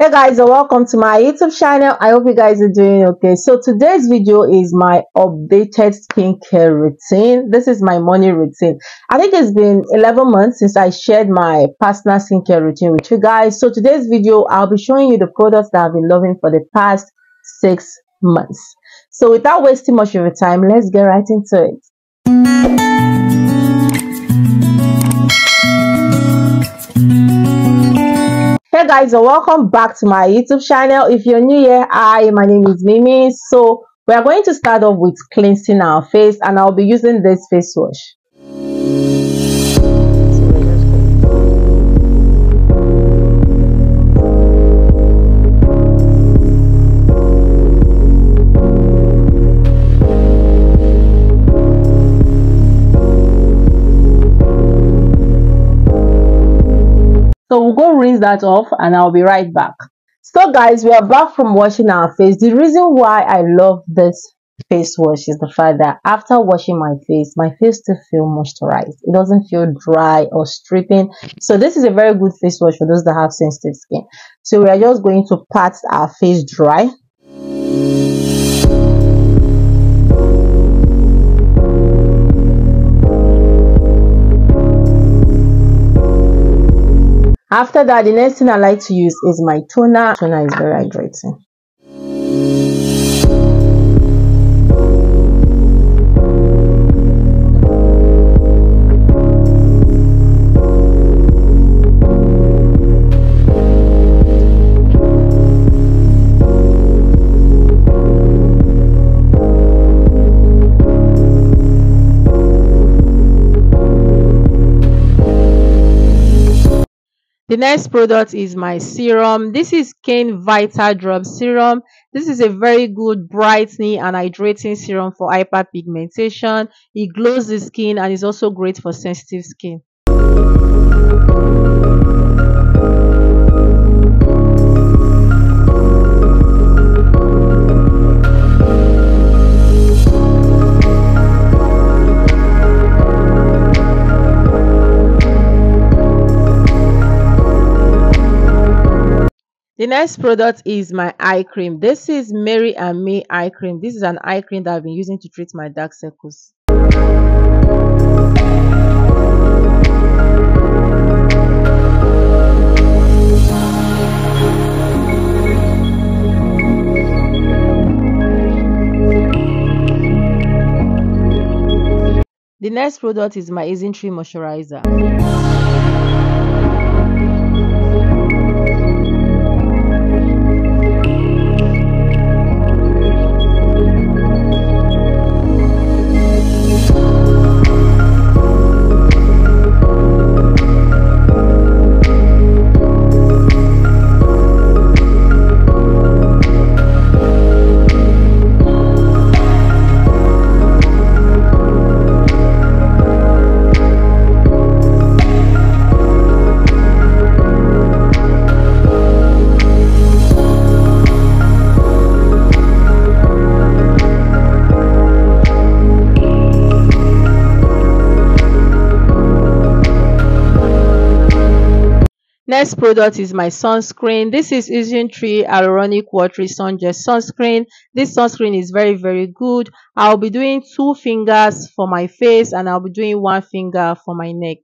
hey guys and welcome to my youtube channel. I hope you guys are doing okay. So today's video is my updated skincare routine. This is my morning routine. I think it's been 11 months since i shared my personal skincare routine with you guys. So today's video i'll be showing you the products that i've been loving for the past six months. So without wasting much of your time let's get right into it hey guys welcome back to my youtube channel. If you're new here hi my name is mimi. So we are going to start off with cleansing our face and i'll be using this face wash so we'll go rinse that off and i'll be right back. So guys we are back from washing our face. The reason why i love this face wash is the fact that after washing my face my face still feel moisturized. It doesn't feel dry or stripping. So this is a very good face wash for those that have sensitive skin. So we are just going to pat our face dry After that, the next thing I like to use is my toner. Toner is very hydrating. The next product is my serum. This is Kane Vita Drop Serum. This is a very good brightening and hydrating serum for hyperpigmentation. It glows the skin and is also great for sensitive skin. The next product is my eye cream. This is Mary&May eye cream. This is an eye cream that I've been using to treat my dark circles. The next product is my Isntree Moisturizer. Next product is my sunscreen. This is Isntree Hyaluronic Watery Sun Gel Sunscreen. This sunscreen is very, very good. I'll be doing two fingers for my face and I'll be doing one finger for my neck.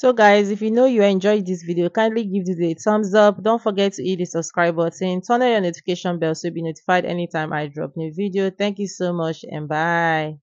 So guys if you know you enjoyed this video kindly give this a thumbs up. Don't forget to hit the subscribe button turn on your notification bell so you'll be notified anytime i drop new video. Thank you so much and bye